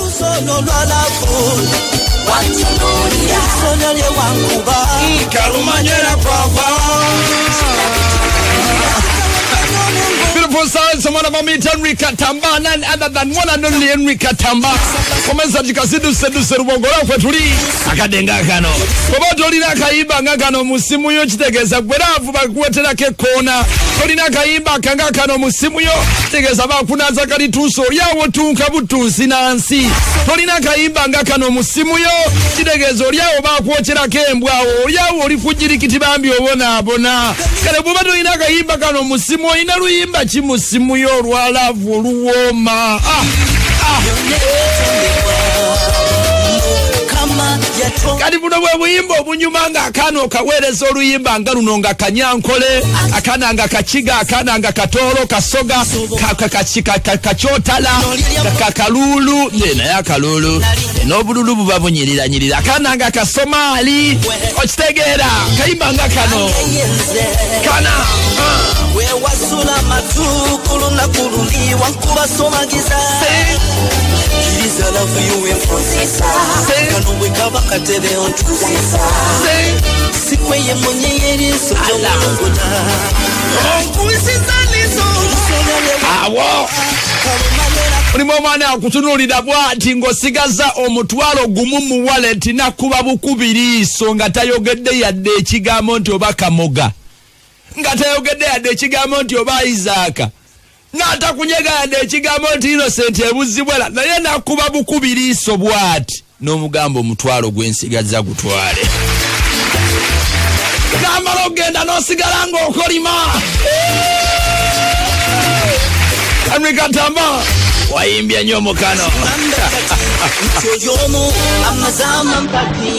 olusono lwalavu watunuulira isono lye wankuba kalumanyera kwava Beautiful sound, someone of a meet Henry Katamba, none other than one and only Henry Katamba. Komenza chikasiduse lubongo lwaffe tuli akadenga kano oba tolina akayimba nga kano mu simu yo kitegeeza gwe laavu bakuweterako ekkoona tolina akayimba akanga kano mu simu yo. Kitegeeza bakunaza kalituusa olyawo tunka butuusi nansi tolina akayimba nga kano mu simu yo. Kitegeeza olyawo bakwokyerako embwawo olyawo oli kujirikiti bambi obonaabona. Kale bw'oba tolina akayimba kano mu simu olina luyimba ki mu simu yo? Olwalaavu oluwooma ah, ah. yatonga kati buno bwe buyimba obunyuma nga akaana okaweereza oluyimba nga luno nga kanyankole akaana nga kakiga akaana nga katoolo kasoga kakyotala ka- ka- kaluulu ye naye akaluulu n'obululu buba bunyiriranyirira akaana nga kasomaali okitegeera kayimba nga kano. Kana ah. wewasula matu ku lunaku luli wankuba kano bwe kaba katebe munyeyeriso gyomulunguna onkuisiza lizo olusono lye awo mulimu omwana akutunuulira bw'ati ng'osigaza omutwalo gumu mu waleti nakuba bukubiriiso nga tayogedde yadde ekigambo nti oba kamoga. Nga tayogedde yadde ekigambo nti oba isaaka n'atakunyega yadde ekigambo nti inosenti ebuzibwera naye nakuba bukubiriiso bw'ati n'omugamba omutwalo gwensigaza gutwale namala okgenda n'osigala ng'okolima. Amikatamba wayimbye nnyo mukano nti oyo omu amazama mpaki